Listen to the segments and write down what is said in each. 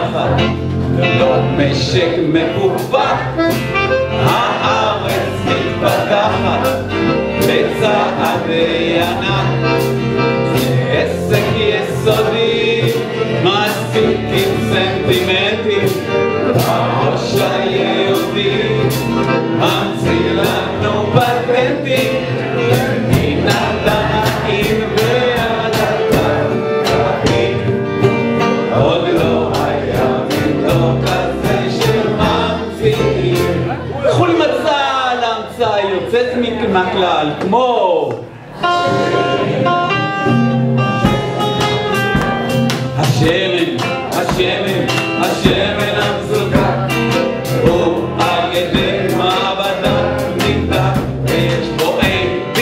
מתפתחת, לא משק מפופח, הארץ מתפתחת בצעדי ענק. זה עסק יסודי, מעסיק עם סנטימנטים, הראש היהודי ממציא לנו פטנטים, יוצאת מהכלל, כמו. השמן, השמן, השמן המזוקק הוא על ידי מעבדה נבדק ויש בו A, B,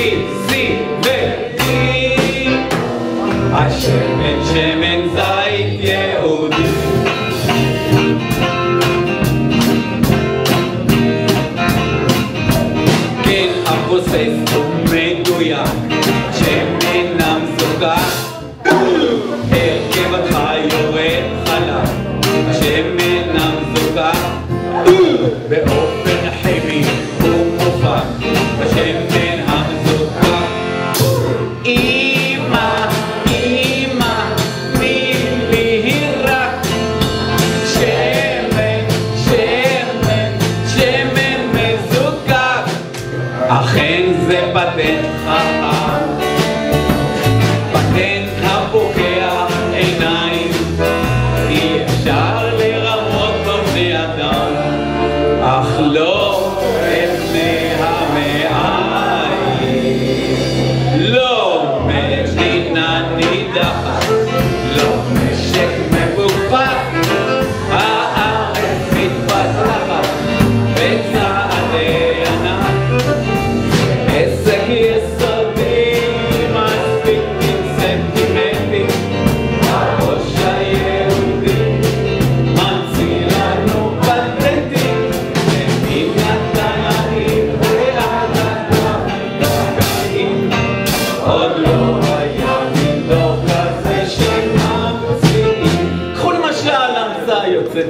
C ו-D. השמן, שמן זית יהודי כן, הפרוסס הוא מדויק שמן המזוקק הרכב החי יורד חלק, השמן המזוקק זה פטנט חכם. פטנט הפוקח עיניים, אי אפשר לרמות בבני אדם, אך לא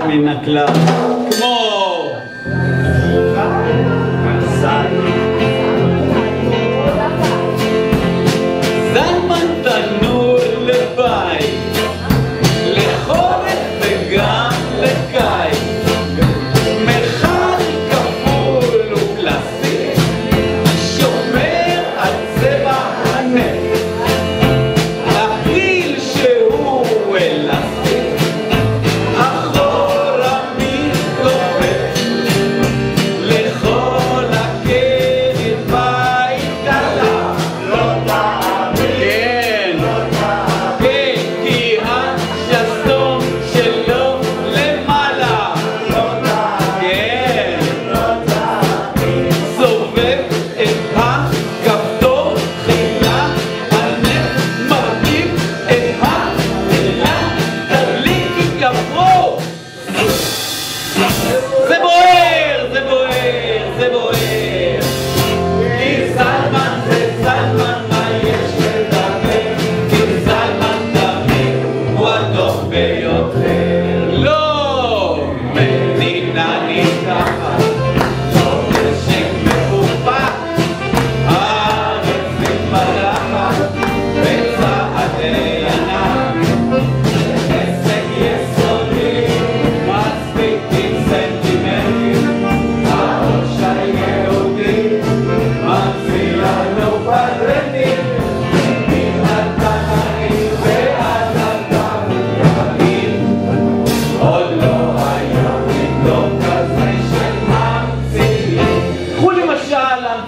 המצאה יוצאת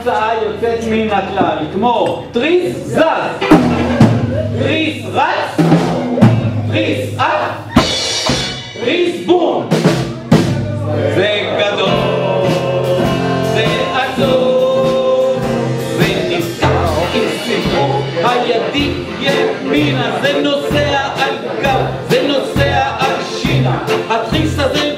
המצאה יוצאת מן הכלל, כמו תריס זז, תריס רץ, תריס אט, תריס בום. זה גדול, זה עצוב, זה נפתח עם סיפור הידי ימינה, זה נוסע על גב, זה נוסע על שינה. התריס הזה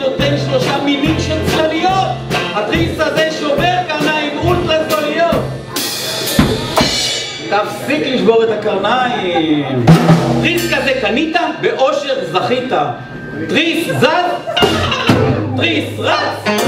תפסיק לשבור את הקרניים. תריס כזה קנית, באושר זכית. תריס זז, תריס רץ,